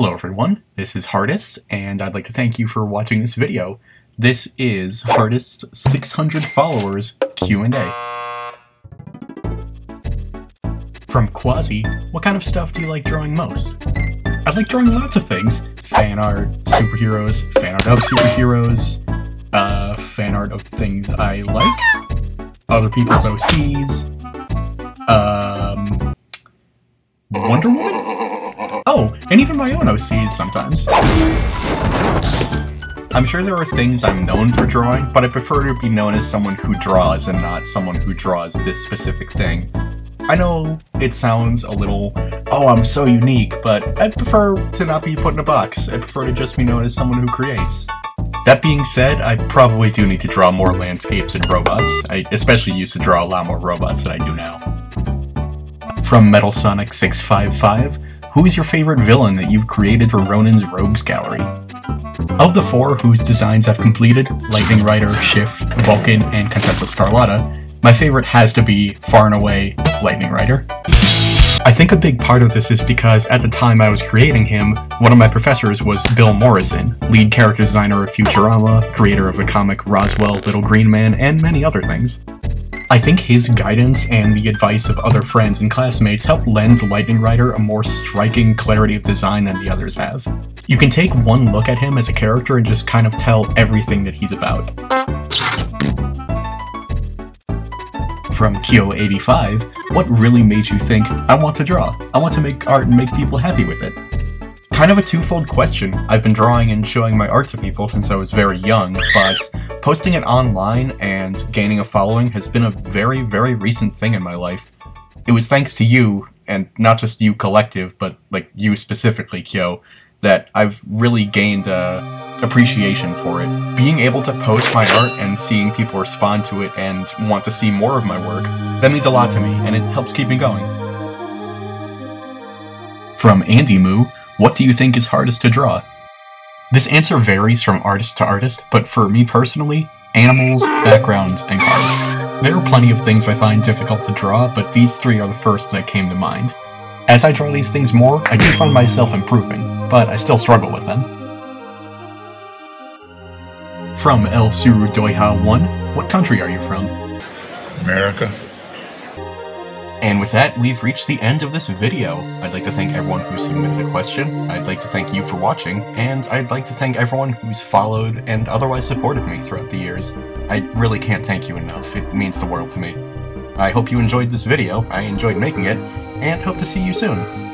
Hello everyone, this is Heartist, and I'd like to thank you for watching this video. This is Heartist's 600 followers Q&A. From Quasi, what kind of stuff do you like drawing most? I like drawing lots of things. Fan art, superheroes, fan art of superheroes, uh, fan art of things I like, other people's OCs, um, Wonder Woman? And even my own OCs sometimes. I'm sure there are things I'm known for drawing, but I prefer to be known as someone who draws and not someone who draws this specific thing. I know it sounds a little, oh, I'm so unique, but I prefer to not be put in a box. I prefer to just be known as someone who creates. That being said, I probably do need to draw more landscapes and robots. I especially used to draw a lot more robots than I do now. From Metal Sonic 655, who is your favorite villain that you've created for Ronin's Rogues Gallery? Of the four whose designs I've completed, Lightning Rider, Shift, Vulcan, and Contessa Scarlata, my favorite has to be, far and away, Lightning Rider. I think a big part of this is because at the time I was creating him, one of my professors was Bill Morrison, lead character designer of Futurama, creator of the comic Roswell Little Green Man, and many other things. I think his guidance and the advice of other friends and classmates helped lend the Lightning Rider a more striking clarity of design than the others have. You can take one look at him as a character and just kind of tell everything that he's about. From Kyo85, what really made you think, I want to draw, I want to make art and make people happy with it? Kind of a twofold question. I've been drawing and showing my art to people since I was very young, but posting it online and gaining a following has been a very, very recent thing in my life. It was thanks to you, and not just you collective, but like you specifically, Kyo, that I've really gained a appreciation for it. Being able to post my art and seeing people respond to it and want to see more of my work, that means a lot to me, and it helps keep me going. From Andy Moo, what do you think is hardest to draw? This answer varies from artist to artist, but for me personally, animals, backgrounds, and cars. There are plenty of things I find difficult to draw, but these three are the first that came to mind. As I draw these things more, I do find myself improving, but I still struggle with them. From El Suru Doiha 1, what country are you from? America. And with that, we've reached the end of this video. I'd like to thank everyone who submitted a question, I'd like to thank you for watching, and I'd like to thank everyone who's followed and otherwise supported me throughout the years. I really can't thank you enough, it means the world to me. I hope you enjoyed this video, I enjoyed making it, and hope to see you soon.